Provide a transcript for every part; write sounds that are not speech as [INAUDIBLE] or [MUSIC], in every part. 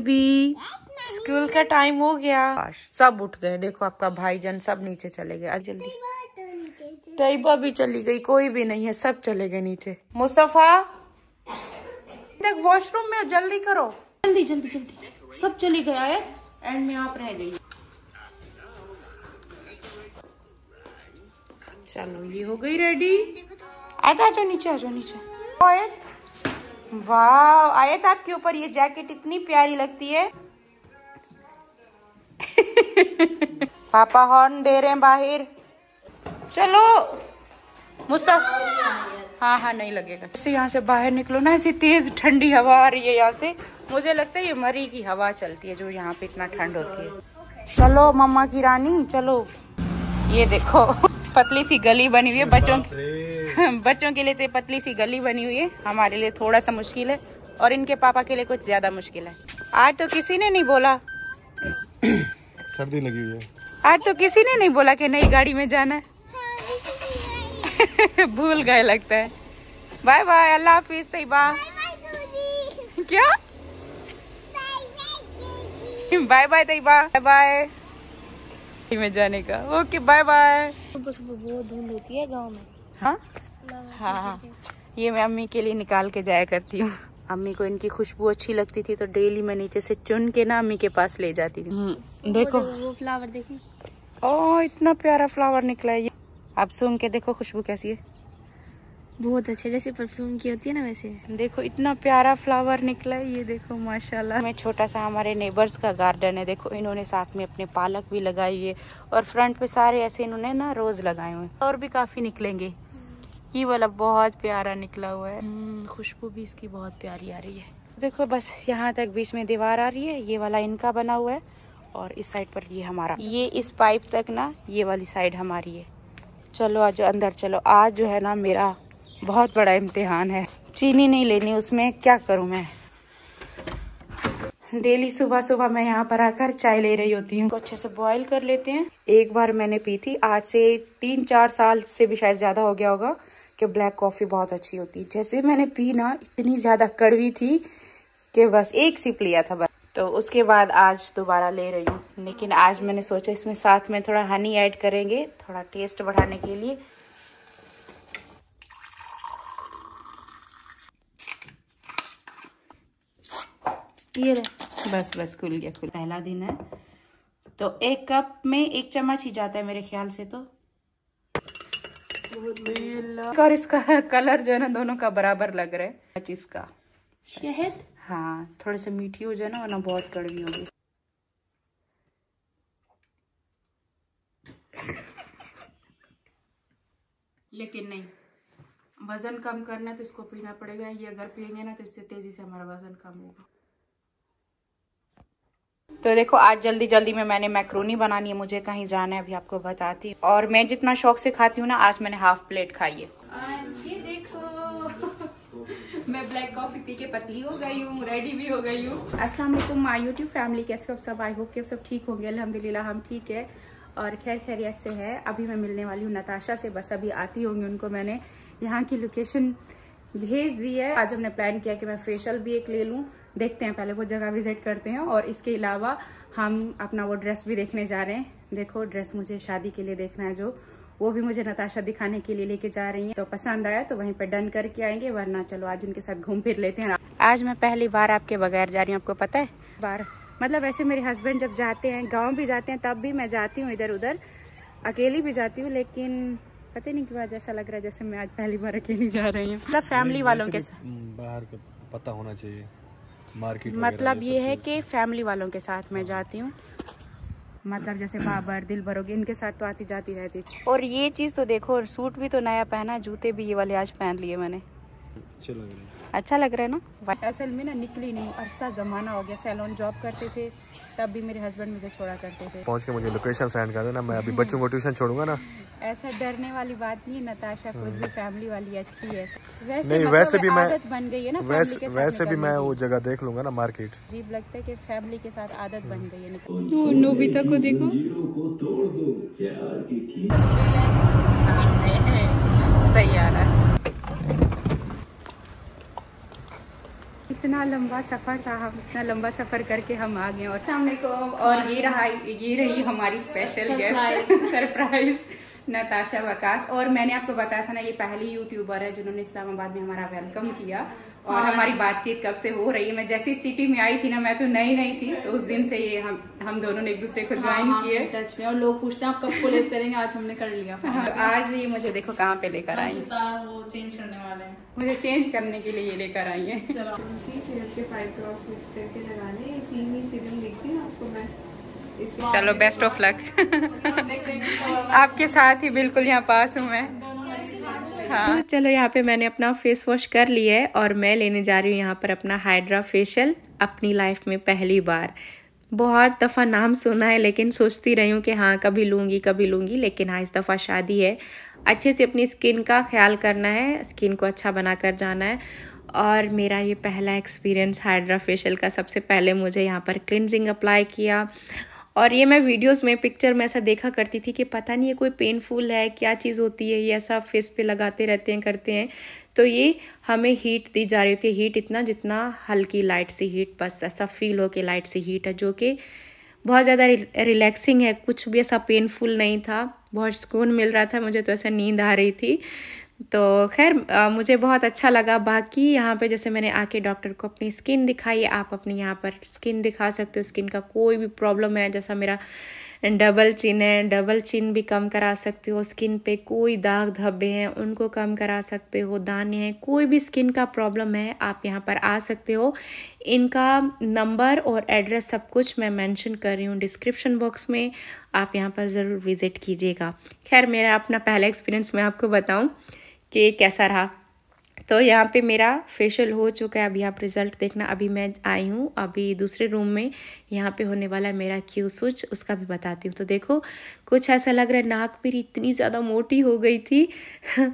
भी। स्कूल का टाइम हो गया। सब उठ गए। देखो आपका भाईजान सब नीचे चले गए। जल्दी। तैयबा भी चली गई। कोई भी नहीं है। सब चले गए नीचे। मुस्तफ़ा देख वॉशरूम में जल्दी करो। जल्दी जल्दी जल्दी। सब चली गए आयत। एंड में आप रह गई। चलो ये हो गई रेडी आ जाओ नीचे आ जाओ नीचे। आयत वाह, आयत आपके ऊपर ये जैकेट इतनी प्यारी लगती है। पापा हॉर्न दे रहे हैं बाहर। चलो मुस्तफ़ा हाँ हाँ नहीं लगेगा। इससे यहाँ से बाहर निकलो ना, ऐसी तेज ठंडी हवा आ रही है यहाँ से। मुझे लगता है ये मरी की हवा चलती है, जो यहाँ पे इतना ठंड होती है। चलो, मम्मा की रानी, चलो। ये देखो, पतली सी गली बनी हुई है, बच्चों [LAUGHS] बच्चों के लिए तो ये पतली सी गली बनी हुई है। हमारे लिए थोड़ा सा मुश्किल है और इनके पापा के लिए कुछ ज़्यादा मुश्किल है। आज तो किसी ने नहीं बोला। [COUGHS] सर्दी लगी हुई है। आज तो किसी ने नहीं बोला कि नई गाड़ी में जाना है। [LAUGHS] भूल गए लगता है। बाय बाय अल्लाह हाफिज तैयबा। क्या? Bye bye Tayyaba. Bye bye. में जाने का। Okay bye bye. सुबह सुबह बहुत धुंध होती है गाँव में। हाँ? हाँ ये मैं अम्मी के लिए निकाल के जाया करती हूँ। अम्मी को इनकी खुशबू अच्छी लगती थी तो डेली मैं नीचे से चुन के ना अम्मी के पास ले जाती थी। देखो। वो, फ्लावर देखी। ओ इतना प्यारा फ्लावर निकला है ये। आप सूंघ के देखो खुशबू कैसी है। बहुत अच्छे जैसे परफ्यूम की होती है ना वैसे। देखो इतना प्यारा फ्लावर निकला है ये देखो माशाल्लाह। में छोटा सा हमारे नेबर्स का गार्डन है देखो इन्होंने साथ में अपने पालक भी लगाई है और फ्रंट पे सारे ऐसे इन्होंने ना रोज लगाए हुए और भी काफ़ी निकलेंगे। ये वाला बहुत प्यारा निकला हुआ है। हम्म, खुशबू भी इसकी बहुत प्यारी आ रही है। देखो बस यहाँ तक बीच में दीवार आ रही है ये वाला इनका बना हुआ है और इस साइड पर ये हमारा। ये इस पाइप तक ना ये वाली साइड हमारी है। चलो आज अंदर चलो। आज जो है ना मेरा बहुत बड़ा इम्तिहान है। चीनी नहीं लेनी उसमें क्या करूँ मैं? डेली सुबह सुबह मैं यहाँ पर आकर चाय ले रही होती हूँ। अच्छे से बॉईल कर लेते हैं। एक बार मैंने पी थी आज से तीन चार साल से भी शायद ज़्यादा हो गया होगा। कि ब्लैक कॉफ़ी बहुत अच्छी होती है। जैसे मैंने पी ना, इतनी ज़्यादा कड़वी थी कि बस एक सिप लिया था बस। तो उसके बाद आज दोबारा ले रही हूँ। लेकिन आज मैंने सोचा इसमें साथ में थोड़ा हनी ऐड करेंगे, थोड़ा टेस्ट बढ़ाने के लिए। ये रहे। बस बस, खुल गया, खुल पहला दिन है। तो एक कप में एक चम्मच ही जाता है मेरे ख्याल से तो। और इसका कलर जो है ना दोनों का बराबर लग रहा है इसका शहद? हाँ थोड़े से मीठी हो जाए ना वरना बहुत कड़वी होगी। लेकिन नहीं वज़न कम करना है तो इसको पीना पड़ेगा। ये अगर पियेंगे ना तो इससे तेज़ी से हमारा वज़न कम होगा। तो देखो आज जल्दी जल्दी में मैंने मैक्रोनी बनानी है मुझे कहीं जाना है अभी आपको बताती हूँ। और मैं जितना शौक से खाती हूँ ना आज मैंने हाफ़ प्लेट खाई है। ये देखो। [LAUGHS] मैं ब्लैक कॉफ़ी पी के पतली हो गई हूँ रेडी भी हो गई हूँ। अस्सलाम वालेकुम माय यूट्यूब फैमिली कैसे अब सब? आई होप कि सब ठीक होंगे अल्हम्दुलिल्लाह हम ठीक है। और खैर खैरियत से है अभी मैं मिलने वाली हूँ नताशा से बस अभी आती होंगी उनको मैंने यहाँ की लोकेशन भेज दी है। आज हमने प्लान किया कि मैं फेशियल भी एक ले लूँ देखते हैं पहले वो जगह विज़िट करते हैं और इसके अलावा हम अपना वो ड्रेस भी देखने जा रहे हैं। देखो ड्रेस मुझे शादी के लिए देखना है जो। वो भी मुझे नताशा दिखाने के लिए लेके जा रही है। तो पसंद आया तो वहीं पर डन करके आएँगे वरना चलो आज उनके साथ घूम फिर लेते हैं। आज मैं पहली बार आपके बगैर जा रही हूँ आपको पता है? बार। मतलब वैसे मेरे हस्बैंड जब जाते हैं गाँव भी जाते हैं तब भी मैं जाती हूँ इधर उधर। अकेली भी जाती हूँ लेकिन पता नहीं क्यों आज ऐसा लग रहा है जैसे मैं आज पहली बार अकेली जा रही हूँ। मतलब फैमिली वालों के साथ। बाहर का पता होना चाहिए। मार्केट मतलब ये है कि फैमिली वालों के साथ मैं जाती हूँ। मतलब जैसे बाबर दिल भरोगे इनके साथ तो आती जाती रहती थी। और ये चीज़ तो देखो सूट भी तो नया पहना जूते भी ये वाले आज पहन लिए मैंने। अच्छे लग रहे हैं। अच्छा लग रहा है ना? असल में ना निकली नहीं अरसा जमाना हो गया सैलून जॉब करते थे तब भी मेरे हस्बैंड मुझे छोड़ा करते थे। पहुँच के मुझे लोकेशन सेंड कर देना मैं अभी बच्चों को ट्यूशन छोड़ूँगा ना। ऐसा डरने वाली बात नहीं है नताशा खुद भी फैमिली वाली अच्छी है। वैसे नहीं मतलब वैसे भी मैं बन गई है ना वैसे के साथ वैसे भी मैं वो जगह देख लूँगा ना मार्केट अजीब लगता है कि फैमिली के साथ आदत बन गई है। निकल नोबिता को देखो। सही आ रहा है। इतना लंबा सफ़र था हम इतना लंबा सफ़र करके हम आ गए और सामने को और ये रहा ये रही हमारी special guest surprise Natasha Waqas. और मैंने आपको बताया था ना ये पहली यूट्यूबर है जिन्होंने इस्लामाबाद में हमारा वेलकम किया। और हमारी बातचीत कब से हो रही है? मैं जैसी सिटी में आई थी ना मैं तो नई नई थी। तो उस दिन से ये हम हम दोनों ने एक दूसरे को ज्वाइन किए टच में और लोग पूछते हैं आप कब को कोलेब करेंगे? आज हमने कर लिया हाँ, आज ये मुझे देखो कहाँ पे लेकर आई। वो चेंज करने वाले हैं। मुझे चेंज करने के लिए ये लेकर आई है। चलो। इसी सीरम के फाइव ड्रॉप मिक्स करके लगाने इसी में सीरम देखती हूँ आपको मैं। चलो बेस्ट ऑफ़ लक आपके साथ ही बिल्कुल यहाँ पास हूँ मैं। हाँ। चलो, यहाँ पे मैंने अपना फेस वॉश कर लिया है और मैं लेने जा रही हूँ यहाँ पर अपना हाइड्रा फेशियल अपनी लाइफ में पहली बार। बहुत दफ़ा नाम सुना है, लेकिन सोचती रही हूँ कि हाँ कभी लूँगी कभी लूँगी, लेकिन हाँ इस दफ़ा शादी है। अच्छे से अपनी स्किन का ख्याल करना है स्किन को अच्छा बना कर जाना है। और मेरा ये पहला एक्सपीरियंस हाइड्रा फेशियल का सबसे पहले मुझे यहाँ पर क्लिनजिंग अप्लाई किया। और ये मैं वीडियोस में पिक्चर में ऐसा देखा करती थी कि पता नहीं ये कोई पेनफुल है, क्या चीज़ होती है, ये ऐसा फेस पे लगाते रहते हैं, करते हैं। तो ये हमें हीट दी जा रही होती है। हीट इतना जितना हल्की लाइट सी हीट बस ऐसा फील हो कि लाइट सी हीट है, जो कि बहुत ज़्यादा रिलैक्सिंग है। कुछ भी ऐसा पेनफुल नहीं था। बहुत सुकून मिल रहा था। मुझे तो ऐसा नींद आ रही थी। तो खैर मुझे बहुत अच्छा लगा। बाकी यहाँ पे जैसे मैंने आके डॉक्टर को अपनी स्किन दिखाई, आप अपनी यहाँ पर स्किन दिखा सकते हो। स्किन का कोई भी प्रॉब्लम है, जैसा मेरा डबल चिन है, डबल चिन भी कम करा सकते हो। स्किन पे कोई दाग धब्बे हैं, उनको कम करा सकते हो। दाने हैं, कोई भी स्किन का प्रॉब्लम है, आप यहाँ पर आ सकते हो। इनका नंबर और एड्रेस सब कुछ मैं मेंशन कर रही हूँ डिस्क्रिप्शन बॉक्स में। आप यहाँ पर ज़रूर विज़िट कीजिएगा। खैर, मेरा अपना पहला एक्सपीरियंस मैं आपको बताऊँ। कि कैसा रहा। तो यहाँ पे मेरा फेशियल हो चुका है, अभी आप रिज़ल्ट देखना। अभी मैं आई हूँ, अभी दूसरे रूम में यहाँ पे होने वाला है मेरा क्यू स्विच उसका भी बताती हूँ। तो देखो, कुछ ऐसा लग रहा है, नाक मेरी इतनी ज़्यादा मोटी हो गई थी, [LAUGHS]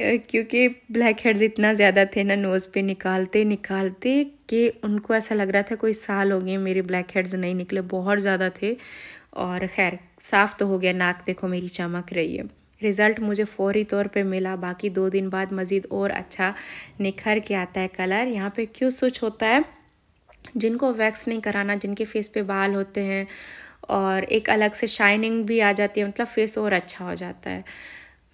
क्योंकि ब्लैक हेड्स इतना ज़्यादा थे ना नोज़ पे निकालते निकालते कि उनको ऐसा लग रहा था कोई साल हो गए मेरे ब्लैक हेड्स नहीं निकले, बहुत ज़्यादा थे। और खैर, साफ़ तो हो गया, नाक देखो मेरी चमक रही है। रिज़ल्ट मुझे फौरी तौर पे मिला। बाकी दो दिन बाद मज़ीद और अच्छा निखर के आता है कलर। यहाँ पे क्यों स्विच होता है? जिनको वैक्स नहीं कराना, जिनके फेस पे बाल होते हैं और एक अलग से शाइनिंग भी आ जाती है मतलब फेस और अच्छा हो जाता है।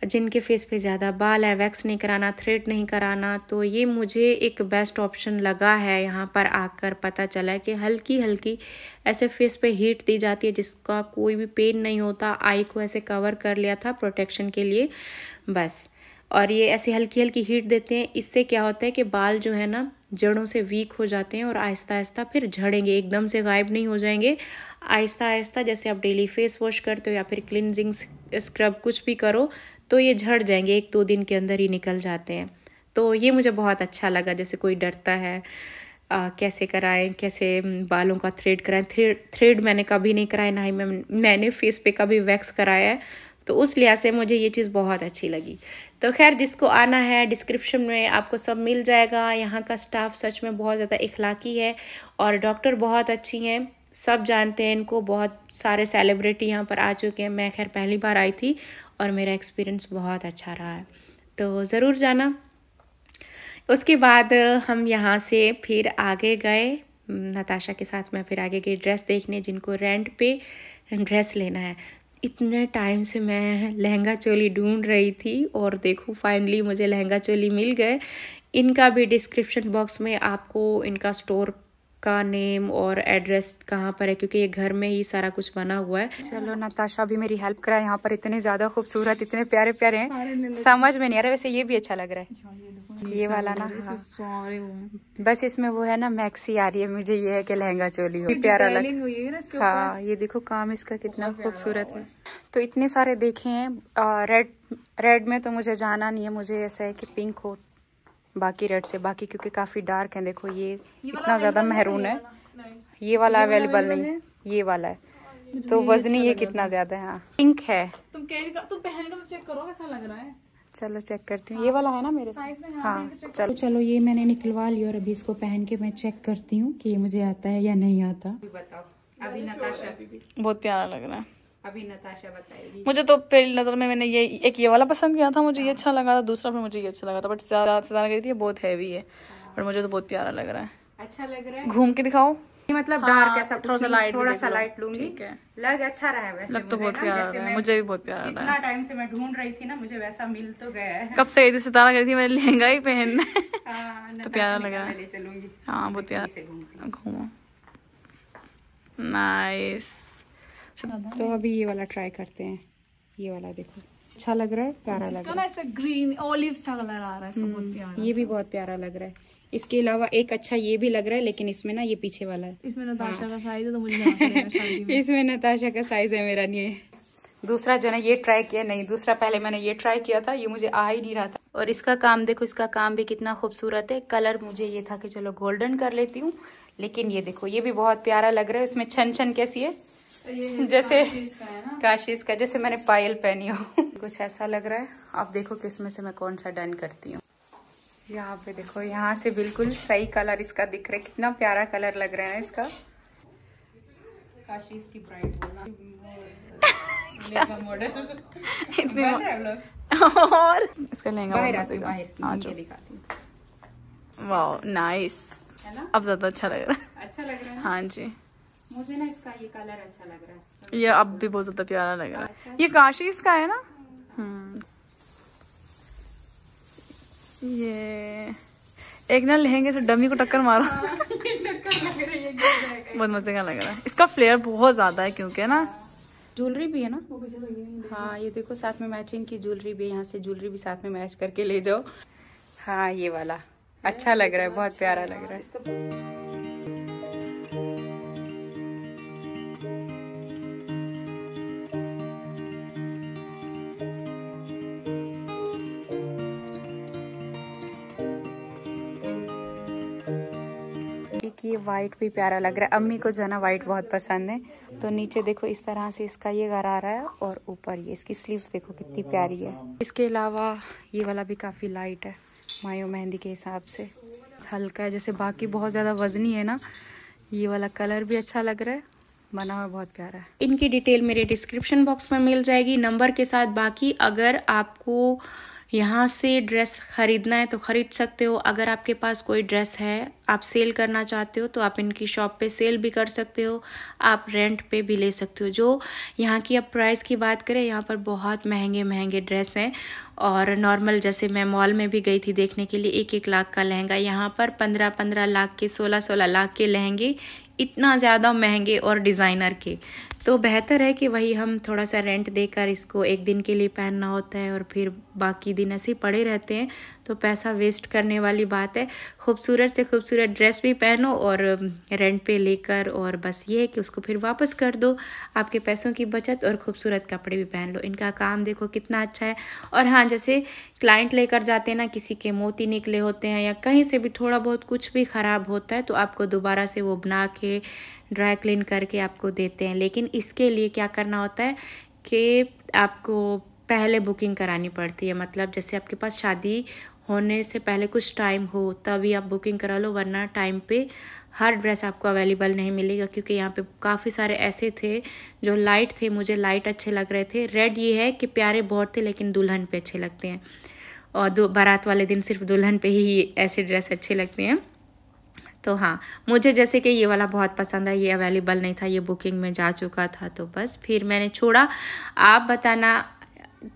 जिनके फेस पे ज़्यादा बाल है वैक्स नहीं कराना थ्रेड नहीं कराना तो ये मुझे एक बेस्ट ऑप्शन लगा है यहाँ पर आकर पता चला कि हल्की हल्की ऐसे फेस पे हीट दी जाती है जिसका कोई भी पेन नहीं होता आई को ऐसे कवर कर लिया था प्रोटेक्शन के लिए, बस। और ये ऐसे हल्की हल्की हीट देते हैं, इससे क्या होता है कि बाल जो है ना, जड़ों से वीक हो जाते हैं और आहिस्ता आहिस्ता फिर झड़ेंगे, एकदम से गायब नहीं हो जाएँगे। आहिस्ता आहिस्ता जैसे आप डेली फेस वॉश करते हो या फिर क्लिनजिंग स्क्रब कुछ भी करो तो ये झड़ जाएँगे एक दो दिन के अंदर ही निकल जाते हैं। तो ये मुझे बहुत अच्छा लगा जैसे कोई डरता है आ, कैसे कराएँ कैसे बालों का थ्रेड कराएँ। थ्रेड थ्रेड मैंने कभी नहीं कराया ना ही मैं मैंने फेस पे कभी वैक्स कराया है। तो उस लिहाज से मुझे ये चीज़ बहुत अच्छी लगी। तो खैर जिसको आना है डिस्क्रिप्शन में आपको सब मिल जाएगा। यहाँ का स्टाफ सच में बहुत ज़्यादा इखलाकी है और डॉक्टर बहुत अच्छी हैं। सब जानते हैं इनको बहुत सारे सेलिब्रिटी यहाँ पर आ चुके हैं। मैं खैर पहली बार आई थी और मेरा एक्सपीरियंस बहुत अच्छा रहा। है तो ज़रूर जाना। उसके बाद हम यहाँ से फिर आगे गए। नताशा के साथ मैं फिर आगे गई ड्रेस देखने, जिनको रेंट पे ड्रेस लेना है। इतने टाइम से मैं लहंगा चोली ढूंढ रही थी और देखो फाइनली मुझे लहंगा चोली मिल गए। इनका भी डिस्क्रिप्शन बॉक्स में आपको इनका स्टोर का नेम और एड्रेस कहाँ पर है? क्योंकि ये घर में ही सारा कुछ बना हुआ है। चलो नताशा भी मेरी हेल्प करा यहाँ पर इतने ज़्यादा खूबसूरत इतने प्यारे प्यारे हैं। समझ में नहीं आ रहा वैसे ये भी अच्छा लग रहा है। ये वाला ना हाँ। बस इसमें वो है ना मैक्सी आ रही है। मुझे ये है कि लहंगा चोली हो प्यारा लग हाँ ये देखो काम इसका कितना खूबसूरत है। तो इतने सारे देखे हैं। रेड रेड में तो मुझे जाना नहीं है। मुझे ऐसा है कि पिंक हो बाकी रेड से बाकी क्योंकि काफ़ी डार्क है देखो ये इतना ज़्यादा महरून है ये वाला अवेलेबल नहीं है? ये वाला है। तो वजनी ये कितना ज़्यादा है? पिंक हाँ। है तुम तुम पहन कर चेक करो कैसा लग रहा है? चलो चेक करती हूँ। ये वाला है ना मेरे? साइज़ में हाँ, हाँ चलो। चलो ये मैंने निकलवा लिया और अभी इसको पहन के मैं चेक करती हूँ कि ये मुझे आता है या नहीं आता। बताओ। अभी नताशा। बहुत प्यारा लग रहा है। अभी नताशा बताएगी। मुझे तो पहली नज़र में मैंने ये एक ये वाला पसंद किया था मुझे ये अच्छा लगा था दूसरा फिर मुझे ये अच्छा लगा था बट ज़्यादा से ज़्यादा कही थी बहुत हैवी है बट मुझे तो बहुत प्यारा लग रहा है। अच्छा लग रहा है? घूम के दिखाओ। मतलब हाँ, डार्क ऐसा थोड़ा सा भी थोड़ा सा लाइट लूँगी। लग अच्छा रहा है वैसे लग तो बहुत प्यारा रहा है मुझे भी बहुत प्यारा रहा इतना है टाइम से मैं ढूंढ रही थी ना मुझे वैसा मिल तो गया है। कब से सितारा करी थी मैंने लहंगा ही पहनना है। हाँ, [LAUGHS] तो प्यारा लग रहा है। हाँ बहुत प्यारा। हूँ। घूमो। नाइस तो अभी ये वाला ट्राई करते हैं। ये वाला देखो। अच्छा लग रहा है? प्यारा लग रहा है। ऐसा ग्रीन ऑलिव सा कलर आ रहा है इसका बहुत प्यारा ये भी बहुत प्यारा लग रहा है। इसके अलावा एक अच्छा ये भी लग रहा है लेकिन इसमें ना ये पीछे वाला है। इसमें नताशा का साइज़ है तो मुझे [LAUGHS] इसमें नताशा का साइज़ है मेरा नहीं दूसरा जो है ना ये ट्राई किया नहीं दूसरा पहले मैंने ये ट्राई किया था ये मुझे आ ही नहीं रहा था। और इसका काम देखो इसका काम भी कितना खूबसूरत है। कलर मुझे ये था कि चलो गोल्डन कर लेती हूँ लेकिन ये देखो ये भी बहुत प्यारा लग रहा है इसमें छन छन कैसी है? [LAUGHS] जैसे काशीज का जैसे मैंने पायल पहनी हो। [LAUGHS] कुछ ऐसा लग रहा है। आप देखो कि इसमें से मैं कौन सा डन करती हूँ। यहाँ पे देखो यहाँ से बिल्कुल सही कलर इसका दिख रहा है। कितना प्यारा कलर लग रहा है इसका। काशीज की ब्राइड बोलना। [LAUGHS] मॉडल इतनी? और? इसका लहंगा बाहर दिखाती हूँ। वाओ नाइस है ना? अब ज़्यादा अच्छा लग रहा है। अच्छा लग रहा है हाँ जी। मुझे ना इसका ये कलर अच्छा लग रहा है। ये अब भी बहुत ज़्यादा प्यारा लग रहा है। ये काशी इसका है ना? हम्म। ये। एक ना लहंगे से डमी को टक्कर मारो। बहुत मज़े का लग रहा है। इसका फ्लेयर बहुत ज़्यादा है क्योंकि ना? ज्वेलरी भी है ना? हाँ ये देखो साथ में मैचिंग की ज्वेलरी भी है, यहाँ से ज्वेलरी भी साथ में मैच करके ले जाओ। हाँ ये वाला। अच्छा लग रहा है बहुत प्यारा लग रहा है। वाइट भी प्यारा लग रहा है। अम्मी को जो है ना वाइट बहुत पसंद है। तो नीचे देखो इस तरह से इसका ये आ रहा है और ऊपर ये। इसकी स्लीव्स देखो कितनी प्यारी है। इसके अलावा ये वाला भी काफ़ी लाइट है, मायो मेहंदी के हिसाब से। हल्का है, जैसे बाकी बहुत ज़्यादा वजनी है ना, ये वाला कलर भी अच्छा लग रहा है। बना हुआ बहुत प्यारा है। इनकी डिटेल मेरे डिस्क्रिप्शन बॉक्स में मिल जाएगी। नंबर के साथ बाकी अगर आपको यहाँ से ड्रेस खरीदना है तो खरीद सकते हो। अगर आपके पास कोई ड्रेस है, आप सेल करना चाहते हो तो आप इनकी शॉप पे सेल भी कर सकते हो। आप रेंट पे भी ले सकते हो। जो यहाँ की अब प्राइस की बात करें, यहाँ पर बहुत महँगे महँगे ड्रेस हैं। और नॉर्मल जैसे मैं मॉल में भी गई थी देखने के लिए एक एक लाख का लहंगा। यहाँ पर पंद्रह पंद्रह लाख के सोलह सोलह लाख के लहंगे, इतना ज़्यादा महँगे और डिज़ाइनर के। तो बेहतर है कि वही हम थोड़ा सा रेंट देकर इसको एक दिन के लिए पहनना होता है और फिर बाकी दिन ऐसे ही पड़े रहते हैं। तो पैसा वेस्ट करने वाली बात है। खूबसूरत से खूबसूरत ड्रेस भी पहनो और रेंट पे लेकर और बस ये है कि उसको फिर वापस कर दो। आपके पैसों की बचत और खूबसूरत कपड़े भी पहन लो। इनका काम देखो कितना अच्छा है। और हाँ जैसे क्लाइंट लेकर जाते हैं ना, किसी के मोती निकले होते हैं या कहीं से भी थोड़ा बहुत कुछ भी ख़राब होता है तो आपको दोबारा से वो बना के ड्राई क्लीन करके आपको देते हैं। लेकिन इसके लिए क्या करना होता है कि आपको पहले बुकिंग करानी पड़ती है। मतलब जैसे आपके पास शादी होने से पहले कुछ टाइम हो, तभी आप बुकिंग करा लो, वरना टाइम पे हर ड्रेस आपको अवेलेबल नहीं मिलेगा क्योंकि यहाँ पे काफ़ी सारे ऐसे थे जो लाइट थे, मुझे लाइट अच्छे लग रहे थे। रेड ये है कि प्यारे बहुत थे, लेकिन दुल्हन पे अच्छे लगते हैं। और दो बारात वाले दिन सिर्फ़ दुल्हन पे ही ऐसे ड्रेस अच्छे लगते हैं। तो हाँ मुझे जैसे कि ये वाला बहुत पसंद है, ये अवेलेबल नहीं था, ये बुकिंग में जा चुका था तो बस फिर मैंने छोड़ा। आप बताना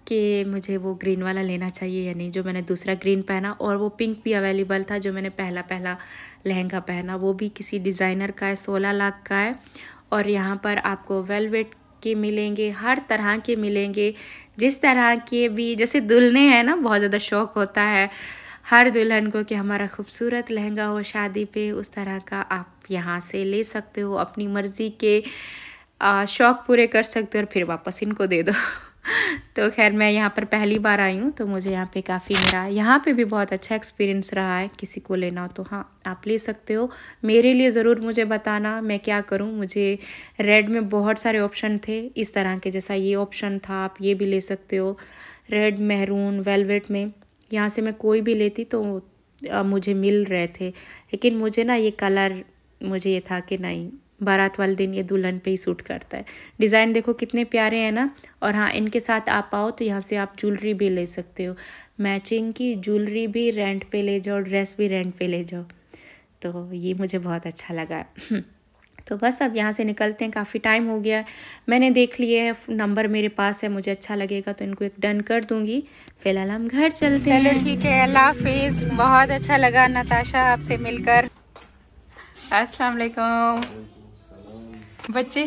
कि मुझे वो ग्रीन वाला लेना चाहिए या नहीं, जो मैंने दूसरा ग्रीन पहना और वो पिंक भी अवेलेबल था, जो मैंने पहला पहला लहंगा पहना, वो भी किसी डिज़ाइनर का है, सोलह लाख का है। और यहाँ पर आपको वेलवेट के मिलेंगे, हर तरह के मिलेंगे, जिस तरह के भी, जैसे दुल्हने हैं ना, बहुत ज़्यादा शौक होता है हर दुल्हन को कि हमारा खूबसूरत लहंगा हो, शादी पे उस तरह का आप यहाँ से ले सकते हो, अपनी मर्ज़ी के शौक़ पूरे कर सकते हो और फिर वापस इनको दे दो। [LAUGHS] तो खैर, मैं यहाँ पर पहली बार आई हूँ तो मुझे यहाँ पे काफ़ी मेरा, यहाँ पे भी बहुत अच्छा एक्सपीरियंस रहा है, किसी को लेना हो तो हाँ आप ले सकते हो। मेरे लिए ज़रूर मुझे बताना, मैं क्या करूँ? मुझे रेड में बहुत सारे ऑप्शन थे, इस तरह के जैसा ये ऑप्शन था, आप ये भी ले सकते हो। रेड मेहरून वेलवेट में यहाँ से मैं कोई भी लेती तो मुझे मिल रहे थे। लेकिन मुझे ना ये कलर, मुझे ये था कि नहीं, बारात वाले दिन ये दुल्हन पे ही सूट करता है। डिज़ाइन देखो कितने प्यारे हैं ना। और हाँ इनके साथ आप आओ तो यहाँ से आप ज्वेलरी भी ले सकते हो। मैचिंग की ज्वेलरी भी रेंट पे ले जाओ ड्रेस भी रेंट पे ले जाओ। तो ये मुझे बहुत अच्छा लगा। [LAUGHS] तो बस अब यहाँ से निकलते हैं काफ़ी टाइम हो गया। मैंने देख लिए है नंबर मेरे पास है मुझे अच्छा लगेगा तो इनको एक डन कर दूँगी। फ़िलहाल हम घर चलते हैं। चलो ठीक है अल्लाह हाफिज़। बहुत अच्छा लगा नताशा आपसे मिलकर। अस्सलाम वालेकुम। बच्चे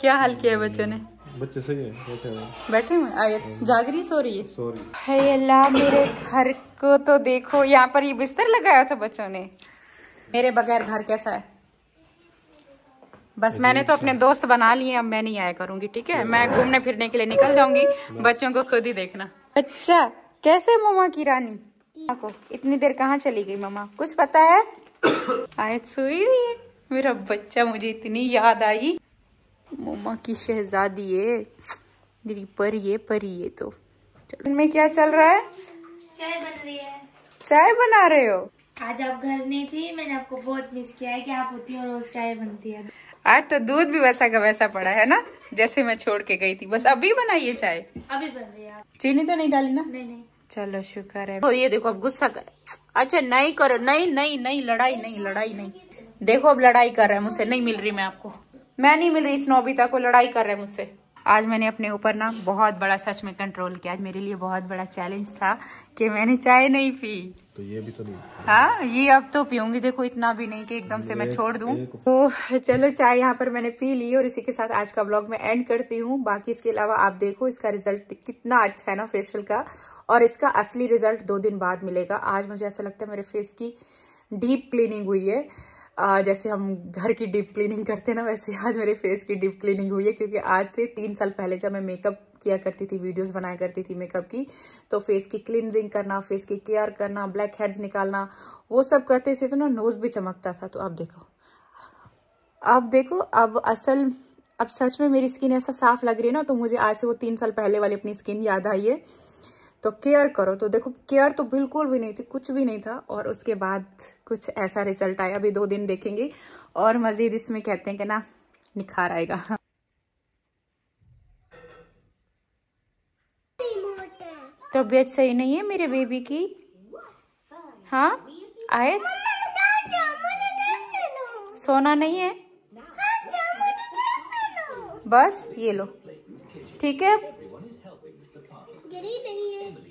क्या हाल किया है बच्चों ने? बच्चे सही है बैठे हुए बैठे हुए सो रही है? सॉरी है अल्लाह मेरे घर को तो देखो यहाँ पर ये बिस्तर लगाया था बच्चों ने। मेरे बगैर घर कैसा है? बस मैंने तो अपने दोस्त बना लिए अब मैं नहीं आया करूँगी ठीक है? मैं घूमने फिरने के लिए निकल जाऊँगी बच्चों को खुद ही देखना। अच्छा कैसे मम्मा की रानी? को इतनी देर कहाँ चली गई मम्मा? कुछ पता है? आयत सोई हुई है। मेरा बच्चा मुझे इतनी याद आई। मम्मा की शहजादी है। मेरी परी ये परी है तो। चलो इनमें क्या चल रहा है? चाय बन रही है। चाय बना रहे हो? आज आप घर नहीं थी मैंने आपको बहुत मिस किया है कि आप होती और रोज चाय बनती है। आज तो दूध भी वैसा का वैसा पड़ा है ना जैसे मैं छोड़ के गई थी। बस अभी बनाइए चाय। अभी बन रही है। आप चीनी तो नहीं डाली ना? नहीं नहीं। चलो शुक्र है। और ये देखो अब गुस्सा कर अच्छा नहीं करो नहीं नहीं नहीं लड़ाई नहीं लड़ाई नहीं। देखो अब लड़ाई कर रहा है मुझसे नहीं मिल रही मैं आपको। मैं नहीं मिल रही इस नोबिता को लड़ाई कर रहे हैं मुझसे। आज मैंने अपने ऊपर ना बहुत बड़ा सच में कंट्रोल किया। आज मेरे लिए बहुत बड़ा चैलेंज था कि मैंने चाय नहीं पी। तो ये भी तो नहीं। हाँ ये अब तो पीऊँगी। देखो इतना भी नहीं कि एकदम से मैं छोड़ दूँ। तो चलो चाय यहाँ पर मैंने पी ली और इसी के साथ आज का ब्लॉग मैं एंड करती हूँ। बाकी इसके अलावा आप देखो इसका रिज़ल्ट कितना अच्छा है ना फेशियल का। और इसका असली रिज़ल्ट दो दिन बाद मिलेगा। आज मुझे ऐसा लगता है मेरे फेस की डीप क्लीनिंग हुई है। जैसे हम घर की डीप क्लीनिंग करते हैं ना, वैसे आज मेरे फेस की डीप क्लीनिंग हुई है, क्योंकि आज से तीन साल पहले जब मैं मेकअप किया करती थी वीडियोस बनाया करती थी मेकअप की तो फेस की क्लिनजिंग करना फेस की केयर करना ब्लैक हेड्स निकालना, वो सब करते थे तो ना नोज़ भी चमकता था। तो अब देखो अब देखो, अब असल, अब सच में मेरी स्किन ऐसा साफ़ लग रही है ना तो मुझे आज से वो तीन साल पहले वाली अपनी स्किन याद आई है। तो केयर करो। तो देखो, केयर तो बिल्कुल भी नहीं थी, कुछ भी नहीं था और उसके बाद कुछ ऐसा रिज़ल्ट आया। अभी दो दिन देखेंगे और मजीद इसमें कहते हैं कि ना, निखार आएगा। तबीयत सही नहीं है मेरे बेबी की? हाँ? आए? सोना नहीं है? बस, ये लो। ठीक है? Good evening.